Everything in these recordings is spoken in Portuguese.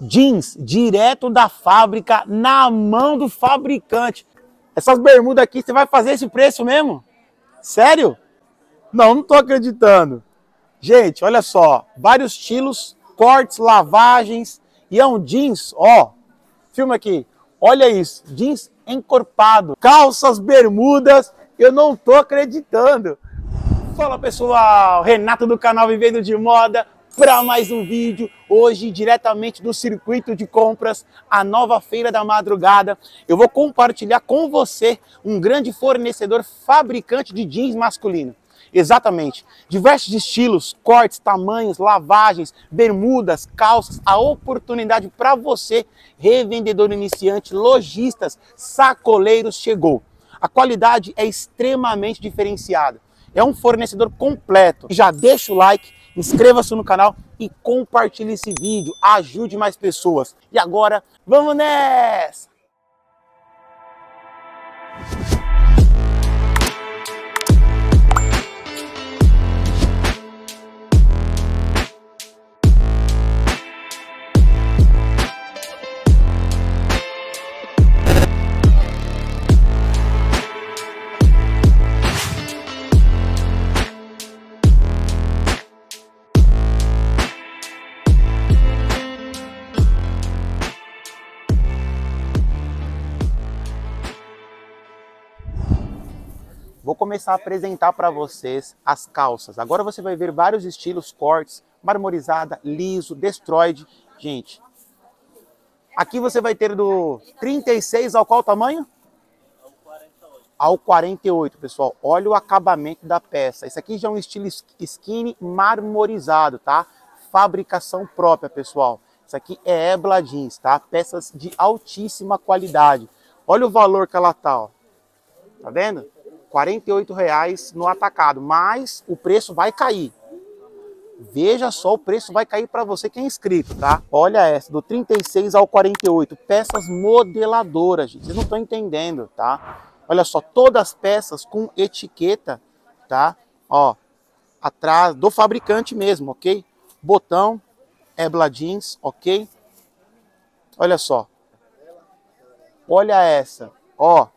jeans direto da fábrica, na mão do fabricante. Essas bermudas aqui, você vai fazer esse preço mesmo? Sério? Não, não tô acreditando. Gente, olha só, vários estilos, cortes, lavagens, e é um jeans, ó, filma aqui, olha isso, jeans encorpado, calças, bermudas, eu não tô acreditando. Fala pessoal, Renato do canal Vivendo de Moda, para mais um vídeo, hoje diretamente do circuito de compras, a nova feira da madrugada. Eu vou compartilhar com você um grande fornecedor fabricante de jeans masculino. Exatamente. Diversos estilos, cortes, tamanhos, lavagens, bermudas, calças, a oportunidade para você, revendedor iniciante, lojistas, sacoleiros, chegou. A qualidade é extremamente diferenciada. É um fornecedor completo. Já deixa o like, inscreva-se no canal e compartilhe esse vídeo. Ajude mais pessoas. E agora, vamos nessa! Vou começar a apresentar para vocês as calças. Agora você vai ver vários estilos, cortes, marmorizada, liso, destroyed. Gente, aqui você vai ter do 36 ao qual tamanho? Ao 48, pessoal. Olha o acabamento da peça. Esse aqui já é um estilo skinny marmorizado, tá? Fabricação própria, pessoal. Isso aqui é Ebla Jeans, tá? Peças de altíssima qualidade. Olha o valor que ela tá, ó. Tá vendo? 48 reais no atacado, mas o preço vai cair. Veja só, o preço vai cair para você que é inscrito, tá? Olha essa, do 36 ao 48, peças modeladoras, gente. Vocês não estão entendendo, tá? Olha só, todas as peças com etiqueta, tá? Ó, atrás do fabricante mesmo, ok? Botão, Ebla Jeans, ok? Olha só. Olha essa, ó.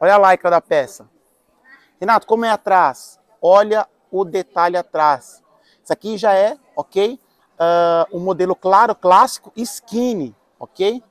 Olha a lycra da peça. Renato, como é atrás? Olha o detalhe atrás. Isso aqui já é, ok? Uh, um modelo claro, clássico, skinny, ok?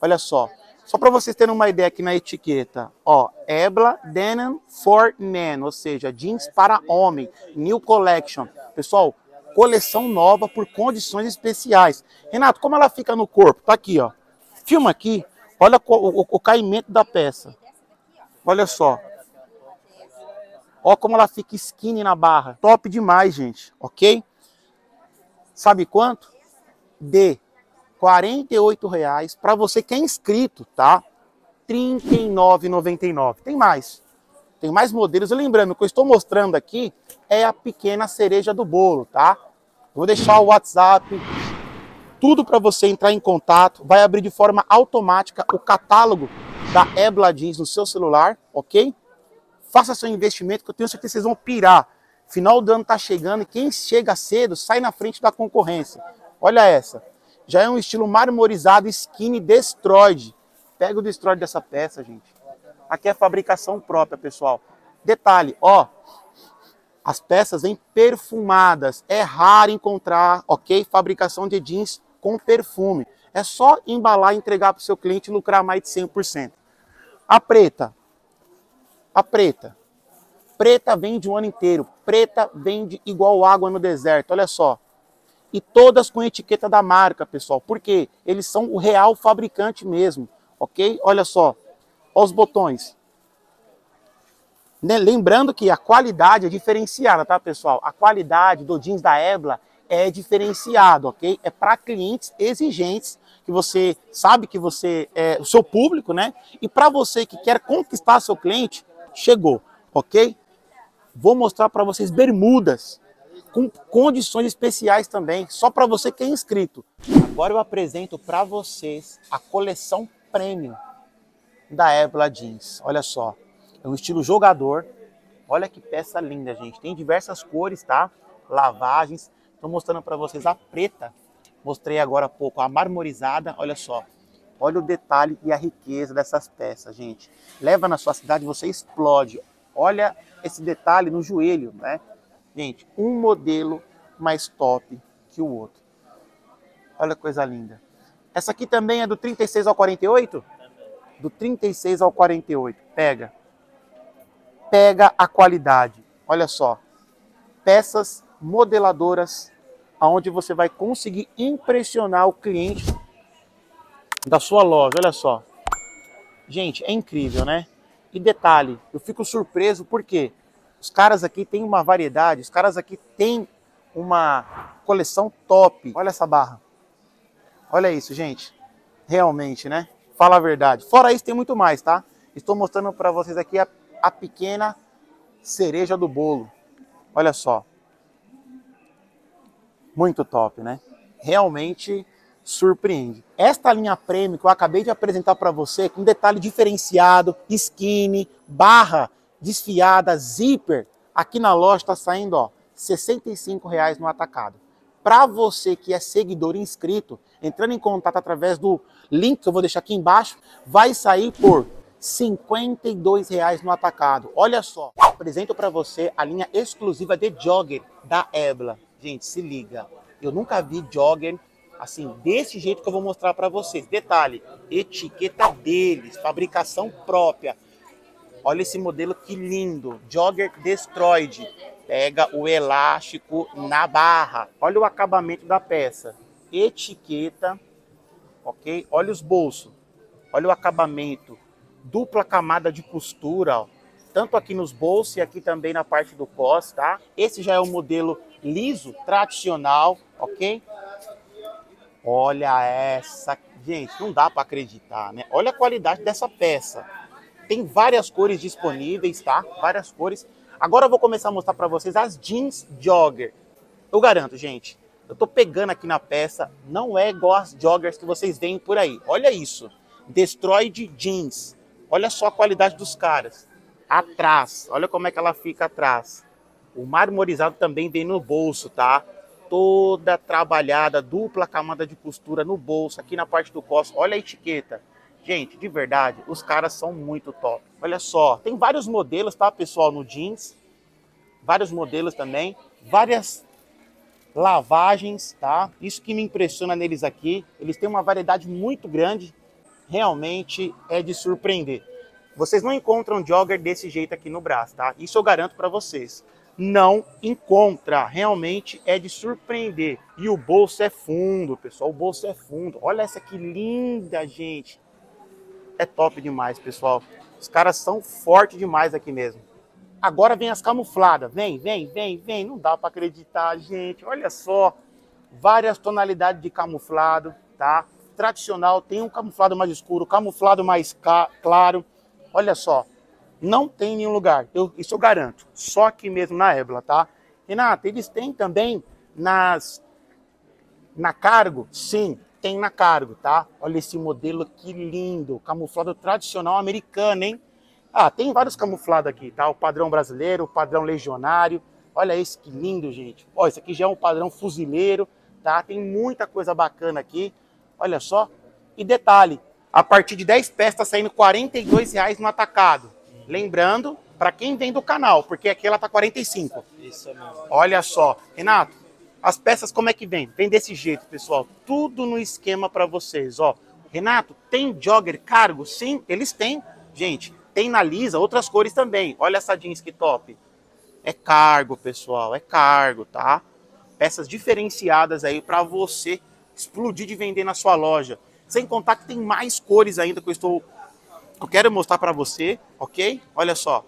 Olha só. Só para vocês terem uma ideia aqui na etiqueta, ó, Ebla Denim for Men, ou seja, jeans para homem, New Collection. Pessoal, coleção nova por condições especiais. Renato, como ela fica no corpo? Tá aqui, ó. Filma aqui, olha o, o, o caimento da peça. Olha só. Olha como ela fica skinny na barra. Top demais, gente. Ok? Sabe quanto? De R$ reais para você que é inscrito, tá? R$ 39,99. Tem mais. Tem mais modelos. E lembrando, o que eu estou mostrando aqui é a pequena cereja do bolo, tá? Vou deixar o WhatsApp, tudo para você entrar em contato. Vai abrir de forma automática o catálogo da Ebla Jeans no seu celular, ok? Faça seu investimento que eu tenho certeza que vocês vão pirar. Final do ano tá chegando e quem chega cedo sai na frente da concorrência. Olha essa. Já é um estilo marmorizado skinny destroyed. Pega o destroyed dessa peça, gente. Aqui é fabricação própria, pessoal. Detalhe, ó. As peças vêm perfumadas. É raro encontrar, ok? Fabricação de jeans com perfume. É só embalar e entregar para o seu cliente e lucrar mais de 100%. A preta. A preta. Preta vende o ano inteiro. Preta vende igual água no deserto. Olha só. E todas com etiqueta da marca, pessoal. Porque eles são o real fabricante mesmo. Ok? Olha só. Olha os botões. Né? Lembrando que a qualidade é diferenciada, tá, pessoal? A qualidade do jeans da Ebla é diferenciado, ok? É para clientes exigentes que você sabe que você é o seu público, né? E para você que quer conquistar seu cliente, chegou, ok? Vou mostrar para vocês bermudas com condições especiais também, só para você que é inscrito. Agora eu apresento para vocês a coleção Premium da Ebla Jeans. Olha só, é um estilo jogador. Olha que peça linda, gente. Tem diversas cores, tá? Lavagens. Estou mostrando para vocês a preta Mostrei agora há pouco a marmorizada, olha só. Olha o detalhe e a riqueza dessas peças, gente. Leva na sua cidade, você explode. Olha esse detalhe no joelho, né? Gente, um modelo mais top que o outro. Olha que coisa linda. Essa aqui também é do 36 ao 48? Do 36 ao 48. Pega. Pega a qualidade. Olha só. Peças modeladoras aonde você vai conseguir impressionar o cliente da sua loja. Olha só. Gente, é incrível, né? E detalhe, eu fico surpreso porque os caras aqui têm uma variedade, os caras aqui têm uma coleção top. Olha essa barra. Olha isso, gente. Realmente, né? Fala a verdade. Fora isso, tem muito mais, tá? Estou mostrando para vocês aqui a, a pequena cereja do bolo. Olha só. Muito top, né? Realmente surpreende. Esta linha premium que eu acabei de apresentar para você, com detalhe diferenciado, skinny, barra desfiada, zíper, aqui na loja está saindo ó, 65 reais no atacado. Para você que é seguidor inscrito, entrando em contato através do link que eu vou deixar aqui embaixo, vai sair por 52 reais no atacado. Olha só, apresento para você a linha exclusiva de jogger da Ebla. Gente, se liga, eu nunca vi jogger assim, desse jeito que eu vou mostrar para vocês. Detalhe, etiqueta deles, fabricação própria. Olha esse modelo que lindo, Jogger Destroyed. Pega o elástico na barra. Olha o acabamento da peça. Etiqueta, ok? Olha os bolsos. Olha o acabamento. Dupla camada de costura, ó. Tanto aqui nos bolsos e aqui também na parte do cos, tá? Esse já é o modelo liso, tradicional, ok? Olha essa, gente, não dá para acreditar, né? Olha a qualidade dessa peça. Tem várias cores disponíveis, tá? Várias cores. Agora eu vou começar a mostrar para vocês as jeans jogger. Eu garanto, gente, eu tô pegando aqui na peça, não é igual as joggers que vocês veem por aí. Olha isso. Destroyed jeans. Olha só a qualidade dos caras. Atrás, olha como é que ela fica atrás. O marmorizado também vem no bolso, tá? toda trabalhada, dupla camada de costura no bolso, aqui na parte do cos. Olha a etiqueta. Gente, de verdade, os caras são muito top. Olha só, tem vários modelos, tá, pessoal, no jeans. Vários modelos também. Várias lavagens, tá? Isso que me impressiona neles aqui. Eles têm uma variedade muito grande. Realmente é de surpreender. Vocês não encontram jogger desse jeito aqui no braço, tá? Isso eu garanto para vocês não encontra. Realmente é de surpreender. E o bolso é fundo, pessoal. O bolso é fundo. Olha essa que linda, gente. É top demais, pessoal. Os caras são fortes demais aqui mesmo. Agora vem as camufladas. Vem, vem, vem, vem. Não dá para acreditar, gente. Olha só. Várias tonalidades de camuflado, tá? Tradicional, tem um camuflado mais escuro, camuflado mais claro. Olha só, não tem em nenhum lugar, eu, isso eu garanto. Só aqui mesmo na Ebla, tá? Renata, eles têm também nas na Cargo? Sim, tem na Cargo, tá? Olha esse modelo que lindo, camuflado tradicional americano, hein? Ah, tem vários camuflados aqui, tá? O padrão brasileiro, o padrão legionário. Olha esse que lindo, gente. Ó, esse aqui já é um padrão fuzileiro, tá? Tem muita coisa bacana aqui. Olha só. E detalhe, a partir de 10 peças tá saindo R$ reais no atacado. Lembrando, para quem vem do canal, porque aqui ela tá 45. Isso mesmo. Olha só. Renato, as peças como é que vem? Vem desse jeito, pessoal. Tudo no esquema para vocês, ó. Renato, tem jogger cargo? Sim, eles têm. Gente, tem na lisa outras cores também. Olha essa jeans que top. É cargo, pessoal, é cargo, tá? Peças diferenciadas aí para você explodir de vender na sua loja. Sem contar que tem mais cores ainda que eu estou eu quero mostrar para você, ok? Olha só.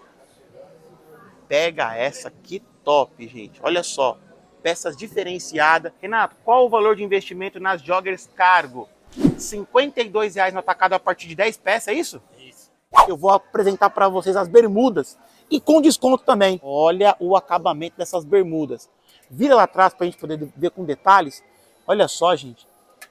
Pega essa, que top, gente. Olha só. Peças diferenciadas. Renato, qual o valor de investimento nas joggers cargo? 52 reais no atacado a partir de 10 peças, é isso? Isso. Eu vou apresentar para vocês as bermudas e com desconto também. Olha o acabamento dessas bermudas. Vira lá atrás para a gente poder ver com detalhes. Olha só, gente.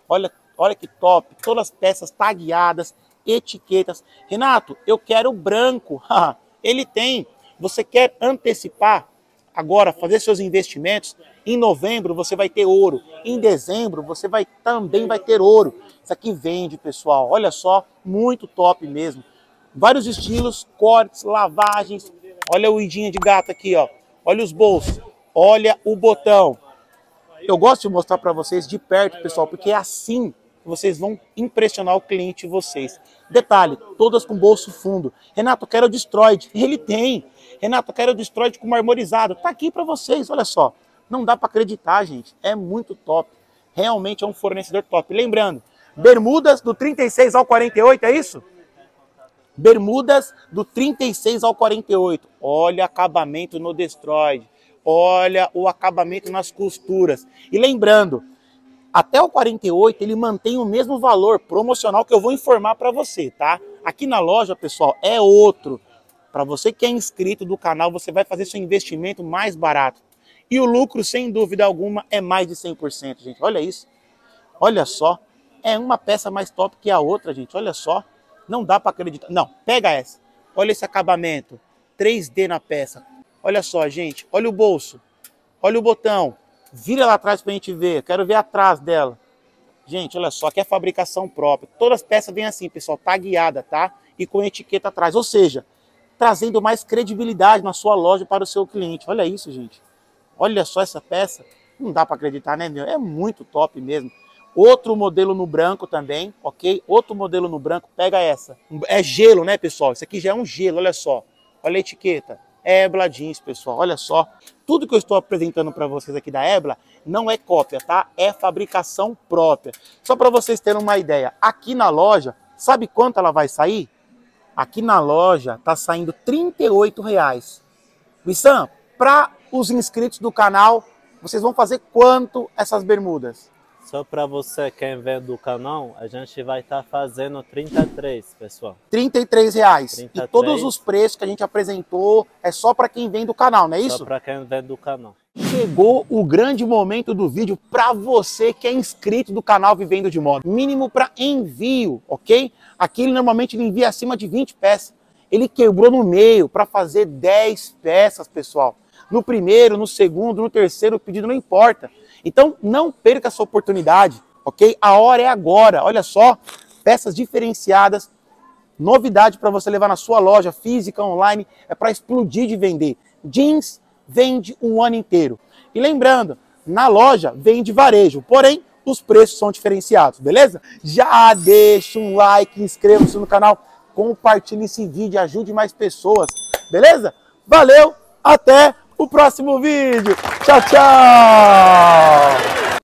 Olha, olha que top. Todas as peças tagueadas, etiquetas. Renato, eu quero branco. Ele tem. Você quer antecipar agora, fazer seus investimentos? Em novembro você vai ter ouro. Em dezembro você vai também vai ter ouro. Isso aqui vende, pessoal. Olha só, muito top mesmo. Vários estilos, cortes, lavagens. Olha o idinha de gato aqui, ó. Olha os bolsos. Olha o botão. Eu gosto de mostrar para vocês de perto, pessoal, porque é assim vocês vão impressionar o cliente de vocês. Detalhe, todas com bolso fundo. Renato, eu quero o Destroid. Ele tem. Renato, eu quero o Destroid com marmorizado. Tá aqui para vocês, olha só. Não dá para acreditar, gente. É muito top. Realmente é um fornecedor top. Lembrando, bermudas do 36 ao 48, é isso? Bermudas do 36 ao 48. Olha acabamento no Destroid. Olha o acabamento nas costuras. E lembrando, até o 48 ele mantém o mesmo valor promocional que eu vou informar para você, tá? Aqui na loja, pessoal, é outro. Para você que é inscrito do canal, você vai fazer seu investimento mais barato. E o lucro, sem dúvida alguma, é mais de 100%, gente. Olha isso. Olha só. É uma peça mais top que a outra, gente. Olha só. Não dá para acreditar. Não, pega essa. Olha esse acabamento. 3D na peça. Olha só, gente. Olha o bolso. Olha o botão. Vira lá atrás para a gente ver. Quero ver atrás dela. Gente, olha só, aqui é fabricação própria. Todas as peças vêm assim, pessoal, tá guiada, tá? E com etiqueta atrás. Ou seja, trazendo mais credibilidade na sua loja para o seu cliente. Olha isso, gente. Olha só essa peça. Não dá para acreditar, né, meu? É muito top mesmo. Outro modelo no branco também, ok? Outro modelo no branco, pega essa. É gelo, né, pessoal? Isso aqui já é um gelo, olha só. Olha a etiqueta. Ebla Jeans, pessoal, olha só. Tudo que eu estou apresentando para vocês aqui da Ebla não é cópia, tá? É fabricação própria. Só para vocês terem uma ideia, aqui na loja, sabe quanto ela vai sair? Aqui na loja tá saindo 38 reais. Bissan, para os inscritos do canal, vocês vão fazer quanto essas bermudas? Só para você, quem vem do canal, a gente vai estar tá fazendo 33, pessoal. 33 reais. 33. E todos os preços que a gente apresentou é só para quem vem do canal, não é isso? Só para quem vem do canal. Chegou o grande momento do vídeo para você que é inscrito do canal Vivendo de Moda. Mínimo para envio, ok? Aqui ele normalmente ele envia acima de 20 peças. Ele quebrou no meio para fazer 10 peças, pessoal. No primeiro, no segundo, no terceiro pedido, não importa. Então, não perca essa oportunidade, ok? A hora é agora. Olha só, peças diferenciadas, novidade para você levar na sua loja física, online, é para explodir de vender. Jeans vende um ano inteiro. E lembrando, na loja vende varejo, porém os preços são diferenciados, beleza? Já deixa um like, inscreva-se no canal, compartilhe esse vídeo, ajude mais pessoas, beleza? Valeu, até o próximo vídeo. Tchau, tchau!